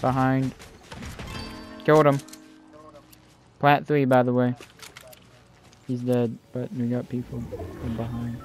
Behind. Killed him. Plat 3, by the way. He's dead, but we got people from behind.